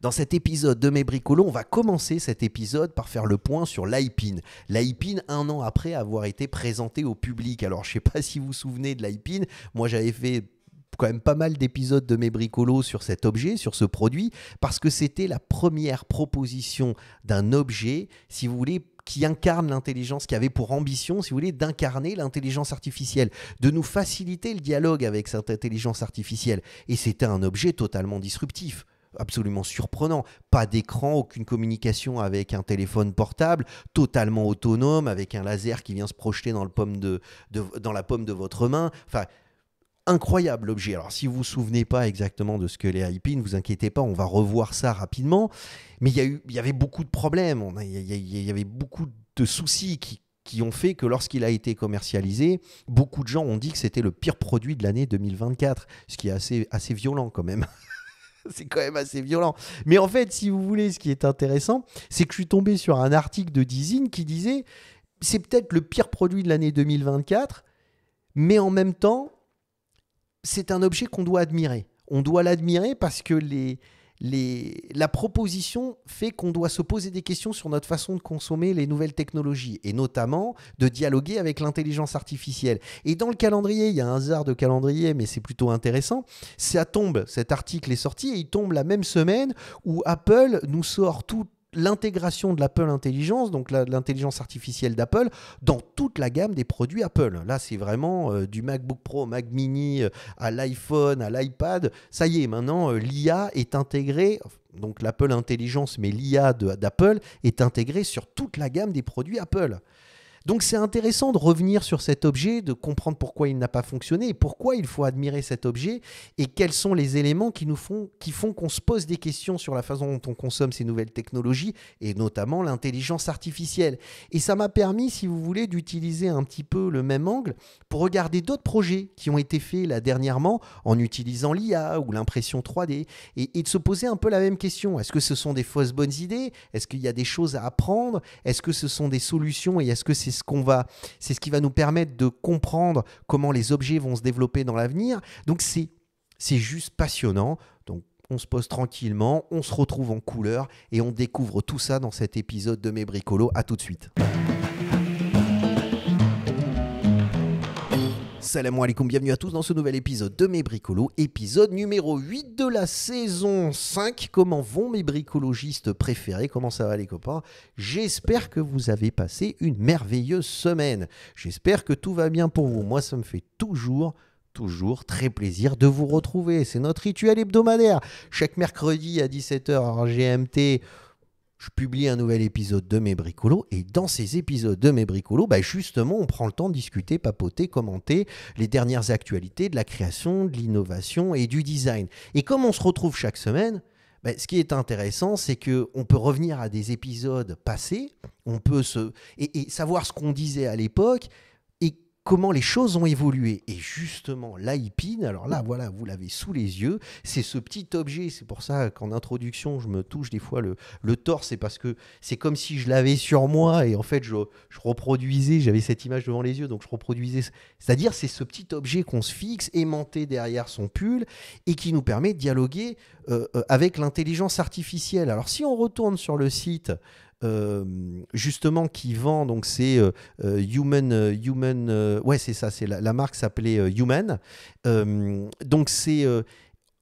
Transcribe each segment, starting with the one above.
Dans cet épisode de Mes Bricolos, on va commencer cet épisode par faire le point sur l'iPin. L'iPin, un an après avoir été présenté au public. Alors, je ne sais pas si vous vous souvenez de l'iPin. Moi, j'avais fait quand même pas mal d'épisodes de mes bricolos sur cet objet, sur ce produit, parce que c'était la première proposition d'un objet, si vous voulez, qui incarne l'intelligence, qui avait pour ambition, si vous voulez, d'incarner l'intelligence artificielle, de nous faciliter le dialogue avec cette intelligence artificielle. Et c'était un objet totalement disruptif absolument surprenant. Pas d'écran, aucune communication avec un téléphone portable, totalement autonome, avec un laser qui vient se projeter dans, le pomme de, dans la pomme de votre main. Enfin, incroyable objet. Alors si vous vous souvenez pas exactement de ce que les IP, ne vous inquiétez pas, on va revoir ça rapidement. Mais il y, y avait beaucoup de problèmes, il y, avait beaucoup de soucis qui, qui ont fait que lorsqu'il a été commercialisé, beaucoup de gens ont dit que c'était le pire produit de l'année 2024, ce qui est assez, assez violent quand même. c'est quand même assez violent. Mais en fait, si vous voulez, ce qui est intéressant, c'est que je suis tombé sur un article de Dizine qui disait c'est peut-être le pire produit de l'année 2024, mais en même temps, c'est un objet qu'on doit admirer. On doit l'admirer parce que les, la proposition fait qu'on doit se poser des questions sur notre façon de consommer les nouvelles technologies et notamment de dialoguer avec l'intelligence artificielle. Et dans le calendrier, il y a un hasard de calendrier, mais c'est plutôt intéressant. Ça tombe, cet article est sorti et il tombe la même semaine où Apple nous sort tout l'intégration de l'Apple Intelligence, donc l'intelligence artificielle d'Apple, dans toute la gamme des produits Apple. Là, c'est vraiment euh, du MacBook Pro, Mac Mini, euh, à l'iPhone, à l'iPad. Ça y est, maintenant, euh, l'IA est intégrée. Donc l'Apple Intelligence, mais l'IA d'Apple est intégrée sur toute la gamme des produits Apple. Donc c'est intéressant de revenir sur cet objet, de comprendre pourquoi il n'a pas fonctionné et pourquoi il faut admirer cet objet et quels sont les éléments qui nous font qui font qu'on se pose des questions sur la façon dont on consomme ces nouvelles technologies et notamment l'intelligence artificielle. Et ça m'a permis, si vous voulez, d'utiliser un petit peu le même angle pour regarder d'autres projets qui ont été faits là dernièrement en utilisant l'IA ou l'impression 3D et, et de se poser un peu la même question. Est-ce que ce sont des fausses bonnes idées? Est-ce qu'il y a des choses à apprendre? Est-ce que ce sont des solutions et est-ce que c'est ce qu'on va, c'est ce qui va nous permettre de comprendre comment les objets vont se développer dans l'avenir. Donc c'est c'est juste passionnant. Donc on se pose tranquillement, on se retrouve en couleur et on découvre tout ça dans cet épisode de Mes Bricolos. À tout de suite. Salam alaikum, bienvenue à tous dans ce nouvel épisode de mes bricolos, épisode numéro 8 de la saison 5. Comment vont mes bricologistes préférés? Comment ça va les copains? J'espère que vous avez passé une merveilleuse semaine. J'espère que tout va bien pour vous. Moi, ça me fait toujours toujours très plaisir de vous retrouver. C'est notre rituel hebdomadaire. Chaque mercredi à 17h en GMT, je publie un nouvel épisode de mes bricolos et dans ces épisodes de mes bricolos, bah justement, on prend le temps de discuter, papoter, commenter les dernières actualités de la création, de l'innovation et du design. Et comme on se retrouve chaque semaine, bah, ce qui est intéressant, c'est que on peut revenir à des épisodes passés, on peut se et savoir ce qu'on disait à l'époque comment les choses ont évolué. Et justement, l'iPin, alors là, voilà, vous l'avez sous les yeux, c'est ce petit objet, c'est pour ça qu'en introduction, je me touche des fois le, torse, c'est parce que c'est comme si je l'avais sur moi et en fait, je, reproduisais, j'avais cette image devant les yeux, donc je reproduisais. C'est-à-dire, c'est ce petit objet qu'on se fixe, aimanté derrière son pull et qui nous permet de dialoguer euh, euh, avec l'intelligence artificielle. Alors, si on retourne sur le site, euh, justement qui vend donc c'est euh, euh, Human Human ouais c'est ça c'est la, marque s'appelait Human donc c'est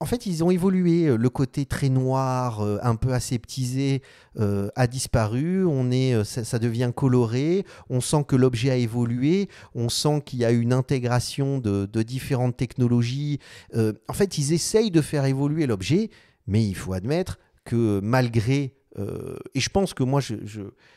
en fait, ils ont évolué. Le côté très noir, un peu aseptisé, a disparu. On est, ça, devient coloré. On sent que l'objet a évolué. On sent qu'il y a une intégration de, de différentes technologies. en fait, ils essayent de faire évoluer l'objet, mais il faut admettre que malgré euh, et je pense que moi,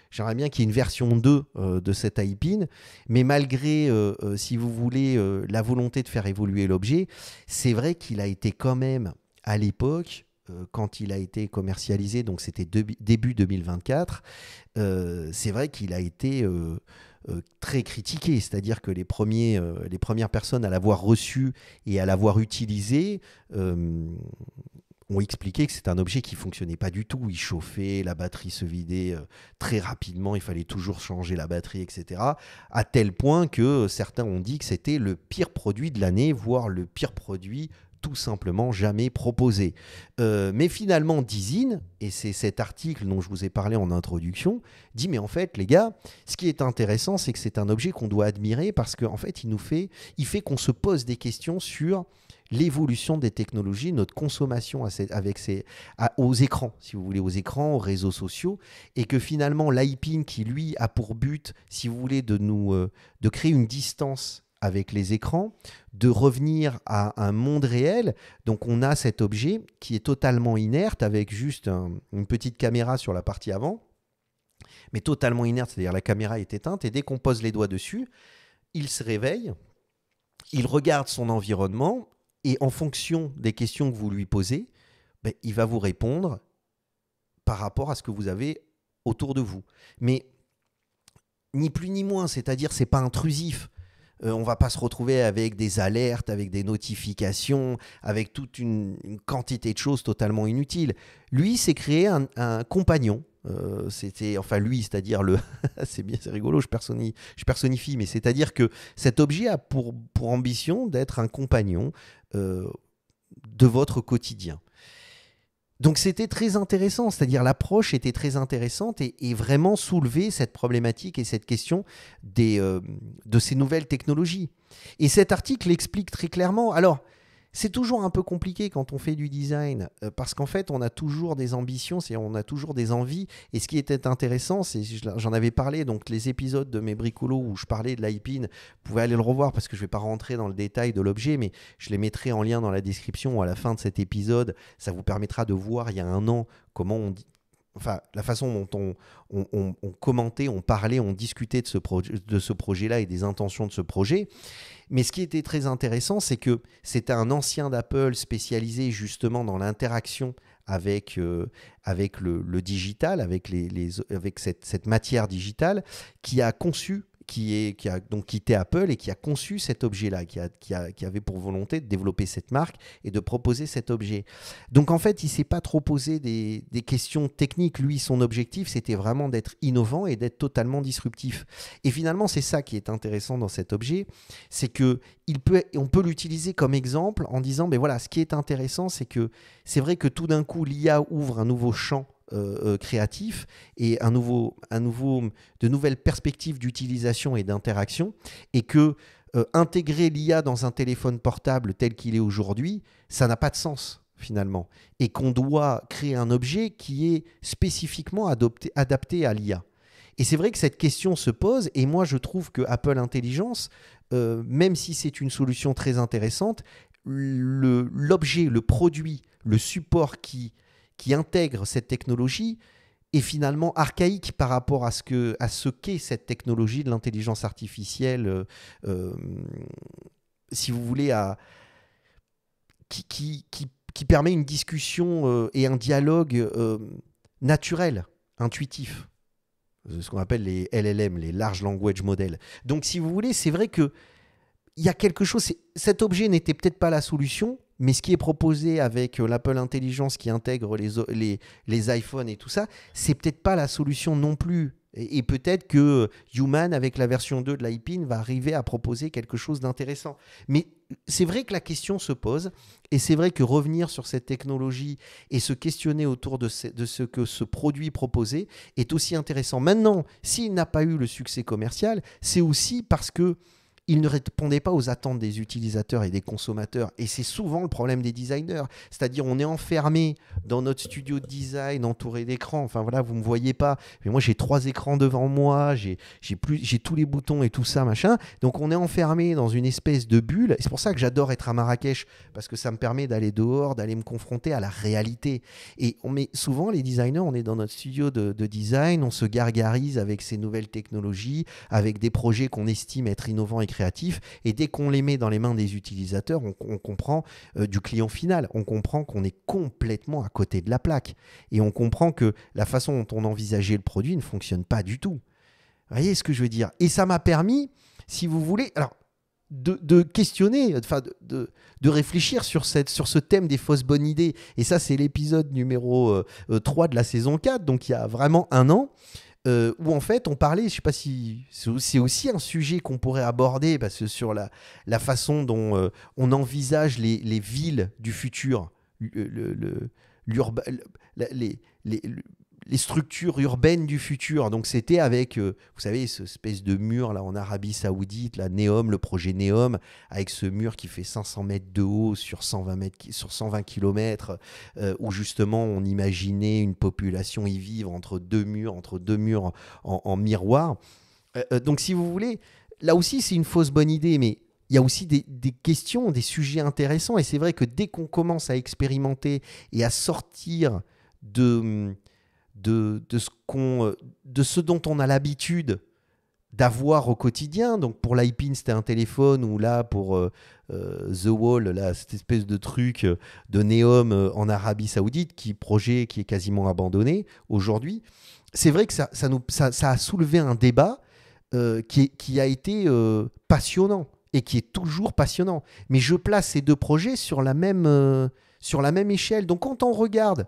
j'aimerais bien qu'il y ait une version 2 euh, de cet iPin, mais malgré, euh, si vous voulez, la volonté de faire évoluer l'objet, c'est vrai qu'il a été quand même, à l'époque, quand il a été commercialisé, donc c'était début 2024, c'est vrai qu'il a été... très critiqué, c'est-à-dire que les, premiers, les premières personnes à l'avoir reçu et à l'avoir utilisé ont expliqué que c'est un objet qui fonctionnait pas du tout. Il chauffait, la batterie se vidait euh, très rapidement, il fallait toujours changer la batterie, etc. À tel point que certains ont dit que c'était le pire produit de l'année, voire le pire produit tout simplement jamais proposé. Euh, mais finalement, Dizine, et c'est cet article dont je vous ai parlé en introduction, dit mais en fait, les gars, ce qui est intéressant, c'est que c'est un objet qu'on doit admirer parce qu'en en fait, il nous fait, il fait qu'on se pose des questions sur l'évolution des technologies, notre consommation avec ces, aux écrans, si vous voulez, aux écrans, aux réseaux sociaux, et que finalement l'IPIN qui lui a pour but, si vous voulez, de nous euh, de créer une distance avec les écrans, de revenir à un monde réel. Donc on a cet objet qui est totalement inerte avec juste une petite caméra sur la partie avant, mais totalement inerte, c'est-à-dire la caméra est éteinte et dès qu'on pose les doigts dessus, il se réveille, il regarde son environnement et en fonction des questions que vous lui posez, ben, il va vous répondre par rapport à ce que vous avez autour de vous. Mais ni plus ni moins, c'est-à-dire c'est pas intrusif. Euh, on va pas se retrouver avec des alertes, avec des notifications, avec toute une, quantité de choses totalement inutiles. Lui, s'est créé un, compagnon. Euh, c'était enfin lui, c'est-à-dire le, c'est bien, c'est rigolo, je, personnifie, je personnifie mais c'est-à-dire que cet objet a pour, pour ambition d'être un compagnon euh, de votre quotidien. Donc c'était très intéressant, c'est-à-dire l'approche était très intéressante et, vraiment soulever cette problématique et cette question des, euh, de ces nouvelles technologies. Et cet article explique très clairement. Alors, c'est toujours un peu compliqué quand on fait du design, euh, parce qu'en fait, on a toujours des ambitions, on a toujours des envies. Et ce qui était intéressant, c'est j'en avais parlé, donc les épisodes de mes bricolos où je parlais de l'IPIN, vous pouvez aller le revoir parce que je ne vais pas rentrer dans le détail de l'objet, mais je les mettrai en lien dans la description ou à la fin de cet épisode. Ça vous permettra de voir il y a un an comment on, enfin, la façon dont on, commentait, on parlait, on discutait de ce, de ce projet-là et des intentions de ce projet. Mais ce qui était très intéressant, c'est que c'était un ancien d'Apple spécialisé justement dans l'interaction avec, euh, avec le, digital, avec, les, avec cette, matière digitale, qui a conçu qui, a donc quitté Apple et qui a conçu cet objet-là, qui, avait pour volonté de développer cette marque et de proposer cet objet. Donc en fait, il ne s'est pas trop posé des, questions techniques. Lui, son objectif, c'était vraiment d'être innovant et d'être totalement disruptif. Et finalement, c'est ça qui est intéressant dans cet objet, c'est que peut, on peut l'utiliser comme exemple en disant, mais voilà, ce qui est intéressant, c'est que c'est vrai que tout d'un coup, l'IA ouvre un nouveau champ euh, euh, créatif et un nouveau, un nouveau, de nouvelles perspectives d'utilisation et d'interaction, et que euh, intégrer l'IA dans un téléphone portable tel qu'il est aujourd'hui, ça n'a pas de sens finalement, et qu'on doit créer un objet qui est spécifiquement adapté à l'IA. Et c'est vrai que cette question se pose, et moi je trouve que Apple Intelligence, même si c'est une solution très intéressante, l'objet, le, produit, le support qui qui intègre cette technologie est finalement archaïque par rapport à ce que à ce qu'est cette technologie de l'intelligence artificielle, euh, euh, si vous voulez, qui, qui, qui, permet une discussion euh, et un dialogue naturel, intuitif. Ce qu'on appelle les LLM, les Large Language Models. Donc, si vous voulez, c'est vrai que il y a quelque chose. Cet objet n'était peut-être pas la solution, mais ce qui est proposé avec euh, l'Apple Intelligence qui intègre les, les, les iPhones et tout ça, c'est peut-être pas la solution non plus. Et, peut-être que Human, avec la version 2 de l'iPin, va arriver à proposer quelque chose d'intéressant. Mais c'est vrai que la question se pose, et c'est vrai que revenir sur cette technologie et se questionner autour de ce, de ce que ce produit proposait est aussi intéressant. Maintenant, s'il n'a pas eu le succès commercial, c'est aussi parce que il ne répondait pas aux attentes des utilisateurs et des consommateurs. Et c'est souvent le problème des designers. C'est-à-dire, on est enfermé dans notre studio de design entouré d'écrans. Enfin voilà, vous ne me voyez pas. Mais moi, j'ai trois écrans devant moi. J'ai tous les boutons et tout ça, machin. Donc, on est enfermé dans une espèce de bulle. C'est pour ça que j'adore être à Marrakech. Parce que ça me permet d'aller dehors, d'aller me confronter à la réalité. Et on met souvent, les designers, on est dans notre studio de, de design. On se gargarise avec ces nouvelles technologies, avec des projets qu'on estime être innovants et créatifs et dès qu'on les met dans les mains des utilisateurs, on, comprend euh, du client final, on comprend qu'on est complètement à côté de la plaque. Et on comprend que la façon dont on envisageait le produit ne fonctionne pas du tout. Vous voyez ce que je veux dire? Et ça m'a permis, si vous voulez, alors, de, questionner, de, réfléchir sur, cette, sur ce thème des fausses bonnes idées. Et ça, c'est l'épisode numéro 3 euh, euh, de la saison 4, donc il y a vraiment un an. Euh, où en fait on parlait, je sais pas si c'est aussi un sujet qu'on pourrait aborder parce que sur la, façon dont euh, on envisage les, les, villes du futur, le, le, les, les, les structures urbaines du futur. Donc c'était avec, euh, vous savez, ce espèce de mur là en Arabie Saoudite, la Neom, le projet Neom, avec ce mur qui fait 500 mètres de haut sur 120 mètres, sur 120 km, euh, où justement on imaginait une population y vivre entre deux murs, entre deux murs en, miroir. Euh, donc si vous voulez, là aussi c'est une fausse bonne idée, mais il y a aussi des, des, questions, des sujets intéressants. Et c'est vrai que dès qu'on commence à expérimenter et à sortir de, de, ce qu'on, de ce dont on a l'habitude d'avoir au quotidien. Donc pour l'iPin, c'était un téléphone, ou là, pour euh, euh, The Wall, là, cette espèce de truc de Neom euh, en Arabie Saoudite, qui projet qui est quasiment abandonné aujourd'hui. C'est vrai que ça, ça, nous, ça, a soulevé un débat qui, qui, a été passionnant et qui est toujours passionnant. Mais je place ces deux projets sur la même, sur la même échelle. Donc quand on regarde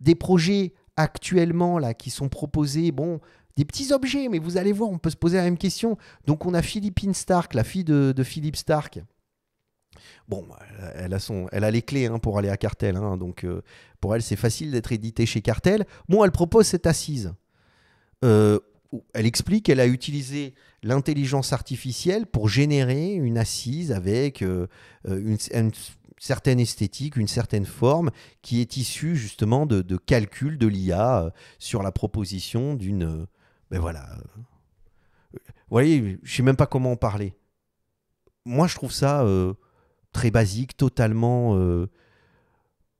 des projets actuellement là qui sont proposés, bon, des petits objets, mais vous allez voir, on peut se poser la même question. Donc on a Philippine Stark, la fille de, Philippe Stark. Bon, elle a, les clés hein, pour aller à Cartel, hein, donc euh, pour elle c'est facile d'être édité chez Cartel. Bon, elle propose cette assise. Euh, elle explique qu'elle a utilisé l'intelligence artificielle pour générer une assise avec euh, une certaine esthétique, une certaine forme qui est issue justement de, de calcul de l'IA euh, sur la proposition d'une... Euh, ben voilà. Vous voyez, je sais même pas comment en parler. Moi, je trouve ça euh, très basique, totalement...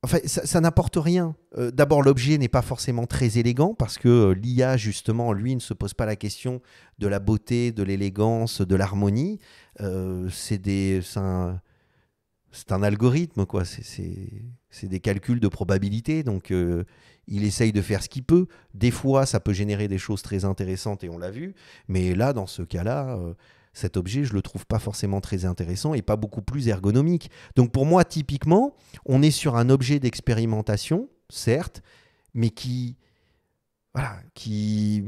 Enfin, ça, n'apporte rien. D'abord, l'objet n'est pas forcément très élégant parce que l'IA, justement, lui, ne se pose pas la question de la beauté, de l'élégance, de l'harmonie. c'est des, un, c'est un algorithme, quoi. C'est des calculs de probabilité. Donc, euh, il essaye de faire ce qu'il peut. Des fois, ça peut générer des choses très intéressantes et on l'a vu. Mais là, dans ce cas-là, euh, cet objet, je le trouve pas forcément très intéressant et pas beaucoup plus ergonomique. Donc, pour moi, typiquement, on est sur un objet d'expérimentation, certes, mais qui, voilà, qui,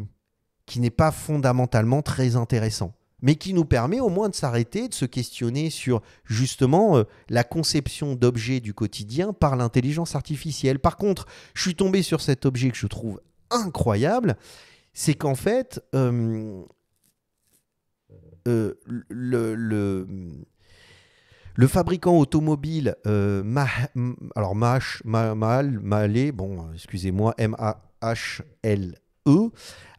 qui n'est pas fondamentalement très intéressant mais qui nous permet au moins de s'arrêter, de se questionner sur justement euh, la conception d'objets du quotidien par l'intelligence artificielle. Par contre, je suis tombé sur cet objet que je trouve incroyable, c'est qu'en fait, euh, euh, le, fabricant automobile, alors Mach, Mal, Malé, bon, excusez-moi, M-A-H-L-E,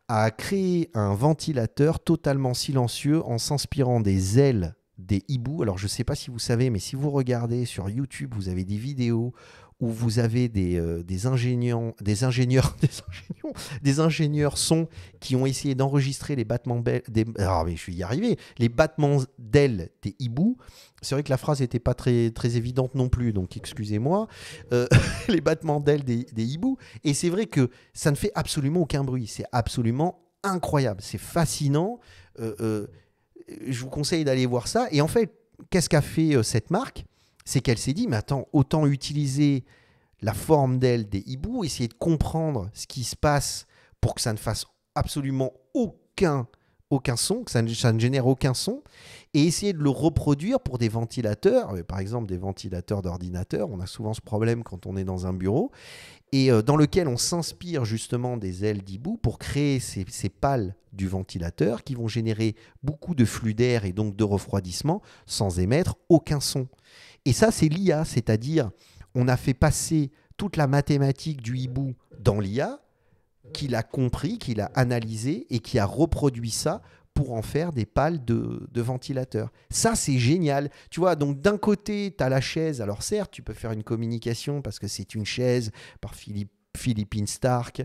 a créé un ventilateur totalement silencieux en s'inspirant des ailes des hiboux. Alors je ne sais pas si vous savez, mais si vous regardez sur YouTube, vous avez des vidéos où vous avez des, euh, des ingénieurs, des ingénieurs, des ingénieurs, des qui ont essayé d'enregistrer les battements des, ah, mais je vais y arriver, les battements d'ailes des hiboux. C'est vrai que la phrase n'était pas très, très évidente non plus, donc excusez-moi. Euh, les battements d'ailes des, des hiboux. Et c'est vrai que ça ne fait absolument aucun bruit. C'est absolument incroyable. C'est fascinant. Euh, je vous conseille d'aller voir ça. Et en fait, qu'est-ce qu'a fait cette marque? C'est qu'elle s'est dit, mais attends, autant utiliser la forme d'aile des hiboux, essayer de comprendre ce qui se passe pour que ça ne fasse absolument aucun, aucun son, que ça ne, génère aucun son, et essayer de le reproduire pour des ventilateurs, euh, par exemple des ventilateurs d'ordinateur, on a souvent ce problème quand on est dans un bureau, et euh, dans lequel on s'inspire justement des ailes d'hibou pour créer ces, ces, pales du ventilateur qui vont générer beaucoup de flux d'air et donc de refroidissement sans émettre aucun son. Et ça, c'est l'IA, c'est-à-dire on a fait passer toute la mathématique du hibou dans l'IA, qu'il a compris, qu'il a analysé et qui a reproduit ça pour en faire des pales de, de ventilateurs. Ça, c'est génial. Tu vois, donc d'un côté, tu as la chaise. Alors certes, tu peux faire une communication parce que c'est une chaise par Philippe, Philippine Stark,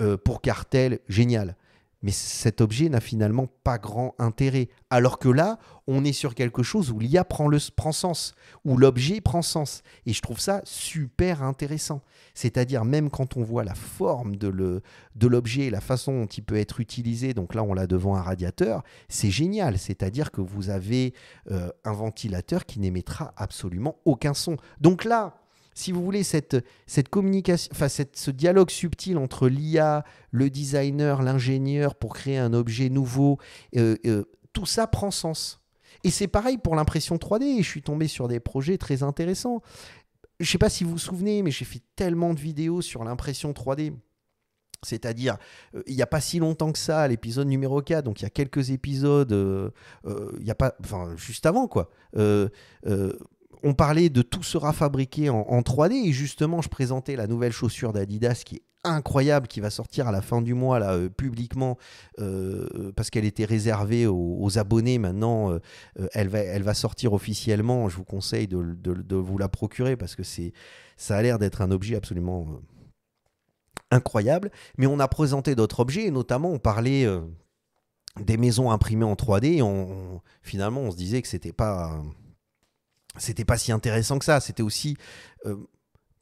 euh, pour Cartel, génial mais cet objet n'a finalement pas grand intérêt. Alors que là, on est sur quelque chose où l'IA prend, le, prend sens, où l'objet prend sens. Et je trouve ça super intéressant. C'est-à-dire, même quand on voit la forme de l'objet, la façon dont il peut être utilisé, donc là, on l'a devant un radiateur, c'est génial. C'est-à-dire que vous avez euh, un ventilateur qui n'émettra absolument aucun son. Donc là, si vous voulez, cette, cette communication, enfin, ce dialogue subtil entre l'IA, le designer, l'ingénieur pour créer un objet nouveau, euh, euh, tout ça prend sens. Et c'est pareil pour l'impression 3D. Je suis tombé sur des projets très intéressants. Je ne sais pas si vous vous souvenez, mais j'ai fait tellement de vidéos sur l'impression 3D. C'est-à-dire, euh, il n'y a pas si longtemps que ça, l'épisode numéro 4, donc il y a quelques épisodes, y a pas, enfin, juste avant, quoi on parlait de tout sera fabriqué en, 3D et justement, je présentais la nouvelle chaussure d'Adidas qui est incroyable, qui va sortir à la fin du mois là, euh, publiquement euh, parce qu'elle était réservée aux, abonnés. Maintenant, euh, elle, va, elle va sortir officiellement. Je vous conseille de, vous la procurer parce que c'est, ça a l'air d'être un objet absolument incroyable. Mais on a présenté d'autres objets et notamment on parlait des maisons imprimées en 3D. Et finalement, on se disait que c'était pas c'était pas si intéressant que ça. C'était aussi. Euh,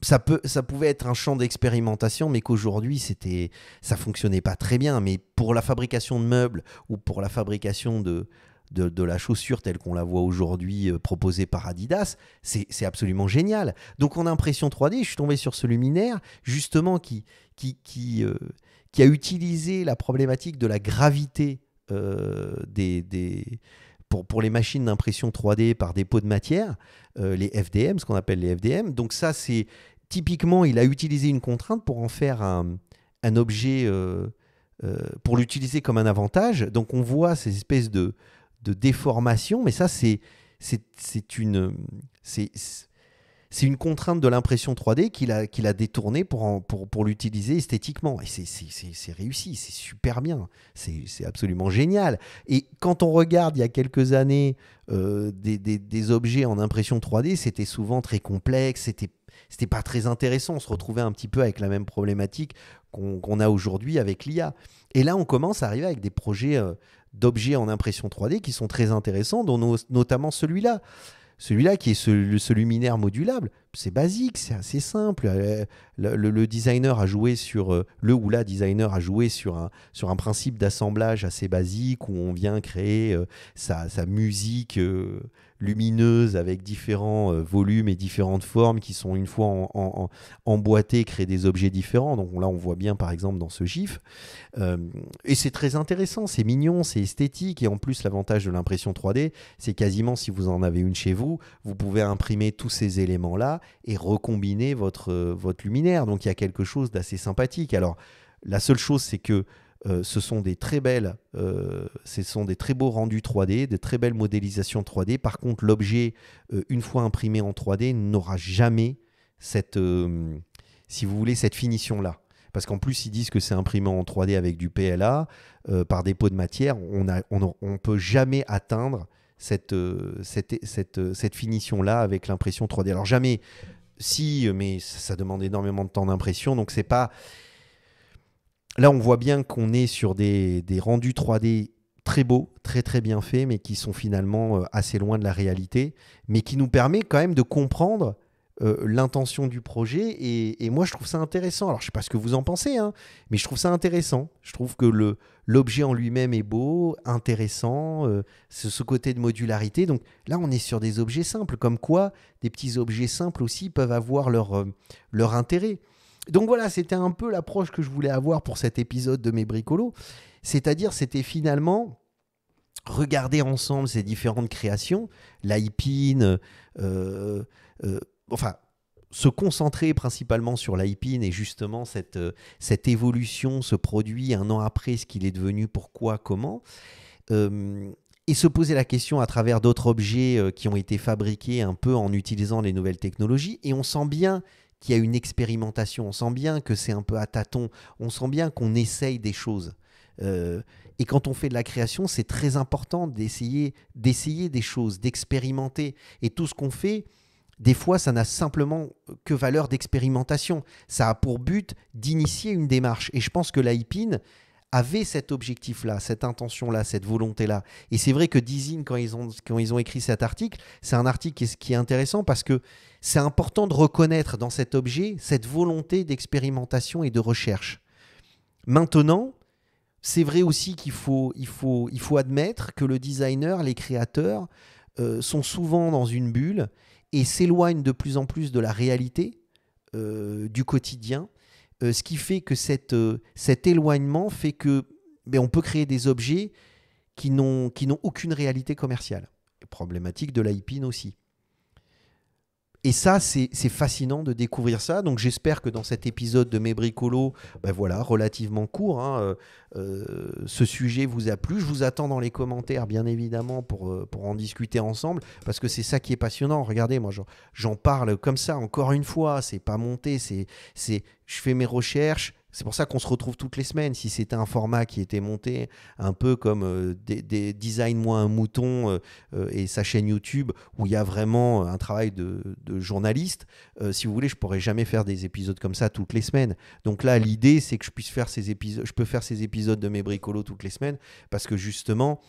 ça, peut, ça pouvait être un champ d'expérimentation, mais qu'aujourd'hui, c'était, ça fonctionnait pas très bien. Mais pour la fabrication de meubles ou pour la fabrication de, de, la chaussure telle qu'on la voit aujourd'hui euh, proposée par Adidas, c'est absolument génial. Donc en impression 3D, je suis tombé sur ce luminaire, justement, qui, qui, qui, euh, qui a utilisé la problématique de la gravité des, des pour, les machines d'impression 3D par dépôt de matière, euh, les FDM, ce qu'on appelle les FDM. Donc ça, c'est typiquement, il a utilisé une contrainte pour en faire un, objet, euh, euh, pour l'utiliser comme un avantage. Donc on voit ces espèces de, de déformations, mais ça, c'est une... C'est une contrainte de l'impression 3D qu'il a, détournée pour, l'utiliser esthétiquement. Et c'est réussi, c'est super bien, c'est absolument génial. Et quand on regarde il y a quelques années euh, des, objets en impression 3D, c'était souvent très complexe, c'était c'était pas très intéressant. On se retrouvait un petit peu avec la même problématique qu'on a aujourd'hui avec l'IA. Et là, on commence à arriver avec des projets euh, d'objets en impression 3D qui sont très intéressants, dont notamment celui-là. Celui-là qui est ce, luminaire modulable, c'est basique, c'est assez simple. Euh, le, designer a joué sur euh, le ou la designer a joué sur un, principe d'assemblage assez basique où on vient créer euh, sa, musique lumineuse avec différents euh, volumes et différentes formes qui sont une fois en, emboîtés, créer des objets différents. Donc là, on voit bien par exemple dans ce GIF. Euh, et c'est très intéressant, c'est mignon, c'est esthétique. Et en plus, l'avantage de l'impression 3D, c'est quasiment si vous en avez une chez vous, vous pouvez imprimer tous ces éléments-là et recombiner votre, votre luminaire. Donc il y a quelque chose d'assez sympathique. Alors, la seule chose, c'est que euh, ce sont des très belles, euh, ce sont des très beaux rendus 3D, de très belles modélisations 3D. Par contre, l'objet, euh, une fois imprimé en 3D, n'aura jamais cette, si vous voulez, cette finition-là. Parce qu'en plus, ils disent que c'est imprimé en 3D avec du PLA, par dépôt de matière. On ne on, peut jamais atteindre cette, cette, cette, cette finition-là avec l'impression 3D. Alors jamais, si, mais ça, ça demande énormément de temps d'impression, donc c'est pas Là, on voit bien qu'on est sur des, rendus 3D très beaux, très très bien faits, mais qui sont finalement euh, assez loin de la réalité, mais qui nous permet quand même de comprendre euh, l'intention du projet. Et, moi, je trouve ça intéressant. Alors, je ne sais pas ce que vous en pensez, hein, mais je trouve ça intéressant. Je trouve que l'objet en lui-même est beau, intéressant, euh, ce côté de modularité. Donc là, on est sur des objets simples, comme quoi des petits objets simples aussi peuvent avoir leur, leur intérêt. Donc voilà, c'était un peu l'approche que je voulais avoir pour cet épisode de mes bricolos. C'est-à-dire, c'était finalement regarder ensemble ces différentes créations, l'IPIN, euh, euh, enfin, se concentrer principalement sur l'IPIN et justement cette, euh, cette évolution, ce produit un an après, ce qu'il est devenu, pourquoi, comment. et se poser la question à travers d'autres objets qui ont été fabriqués un peu en utilisant les nouvelles technologies. Et on sent bien qu'il y a une expérimentation. On sent bien que c'est un peu à tâtons. On sent bien qu'on essaye des choses. Euh, et quand on fait de la création, c'est très important d'essayer, d'essayer des choses, d'expérimenter. Et tout ce qu'on fait, des fois, ça n'a simplement que valeur d'expérimentation. Ça a pour but d'initier une démarche. Et je pense que l'IPIN avait cet objectif-là, cette intention-là, cette volonté-là. Et c'est vrai que Dizine, quand ils ont, écrit cet article, c'est un article qui est intéressant parce que c'est important de reconnaître dans cet objet cette volonté d'expérimentation et de recherche. Maintenant, c'est vrai aussi qu'il faut, admettre que le designer, les créateurs, euh, sont souvent dans une bulle et s'éloignent de plus en plus de la réalité du quotidien, ce qui fait que cette, cet éloignement fait que ben, on peut créer des objets qui n'ont aucune réalité commerciale. Problématique de l'IPIN aussi. Et ça, c'est fascinant de découvrir ça. Donc j'espère que dans cet épisode de mes bricolos, ben voilà, relativement court, hein, euh, euh, ce sujet vous a plu. Je vous attends dans les commentaires, bien évidemment, pour, euh, en discuter ensemble, parce que c'est ça qui est passionnant. Regardez, moi, j'en parle comme ça, encore une fois, c'est pas monté, c'est je fais mes recherches, c'est pour ça qu'on se retrouve toutes les semaines. Si c'était un format qui était monté un peu comme euh, des, designs moins un mouton euh, euh, et sa chaîne YouTube où il y a vraiment un travail de, journaliste, si vous voulez, je pourrais jamais faire des épisodes comme ça toutes les semaines. Donc là, l'idée, c'est que je puisse faire ces épisodes, je peux faire ces épisodes de mes bricolos toutes les semaines parce que justement,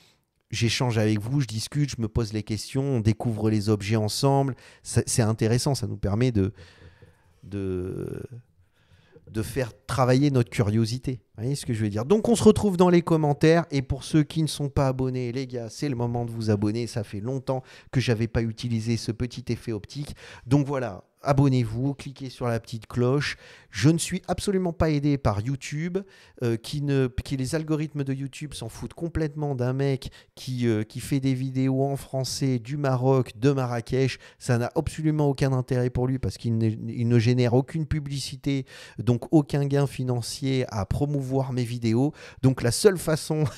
j'échange avec vous, je discute, je me pose les questions, on découvre les objets ensemble. C'est intéressant, ça nous permet de de faire travailler notre curiosité. Vous voyez ce que je veux dire? Donc on se retrouve dans les commentaires et pour ceux qui ne sont pas abonnés, les gars, c'est le moment de vous abonner. Ça fait longtemps que j'avais pas utilisé ce petit effet optique. Donc voilà, abonnez-vous, cliquez sur la petite cloche. Je ne suis absolument pas aidé par YouTube, euh, qui, les algorithmes de YouTube s'en foutent complètement d'un mec qui, euh, qui fait des vidéos en français du Maroc, de Marrakech. Ça n'a absolument aucun intérêt pour lui parce qu'il ne, ne génère aucune publicité, donc aucun gain financier à promouvoir mes vidéos. Donc la seule façon...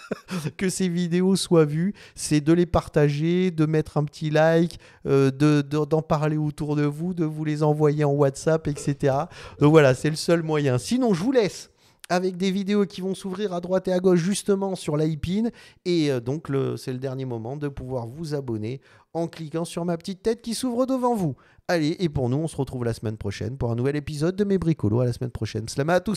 que ces vidéos soient vues, c'est de les partager, de mettre un petit like, euh, d'en parler autour de vous, de vous les envoyer en WhatsApp, etc. Donc voilà, c'est le seul moyen. Sinon, je vous laisse avec des vidéos qui vont s'ouvrir à droite et à gauche justement sur l'IPIN. Et euh, donc, c'est le dernier moment de pouvoir vous abonner en cliquant sur ma petite tête qui s'ouvre devant vous. Allez, et pour nous, on se retrouve la semaine prochaine pour un nouvel épisode de mes bricolos. À la semaine prochaine. Salam à tous